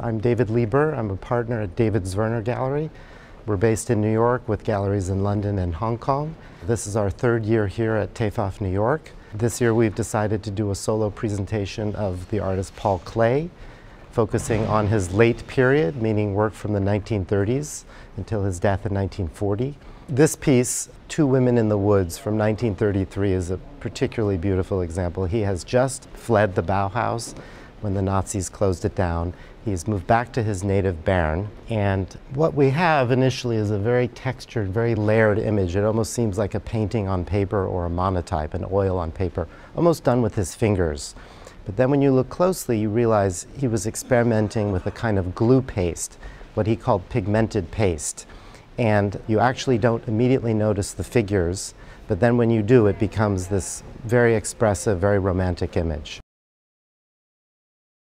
I'm David Leiber. I'm a partner at David Zwirner Gallery. We're based in New York with galleries in London and Hong Kong. This is our third year here at TEFAF New York. This year we've decided to do a solo presentation of the artist Paul Klee, focusing on his late period, meaning work from the 1930s until his death in 1940. This piece, Two Women in the Woods from 1933, is a particularly beautiful example. He has just fled the Bauhaus when the Nazis closed it down. He's moved back to his native Bern. And what we have initially is a very textured, very layered image. It almost seems like a painting on paper or a monotype, an oil on paper, almost done with his fingers. But then when you look closely, you realize he was experimenting with a kind of glue paste, what he called pigmented paste. And you actually don't immediately notice the figures, but then when you do, it becomes this very expressive, very romantic image.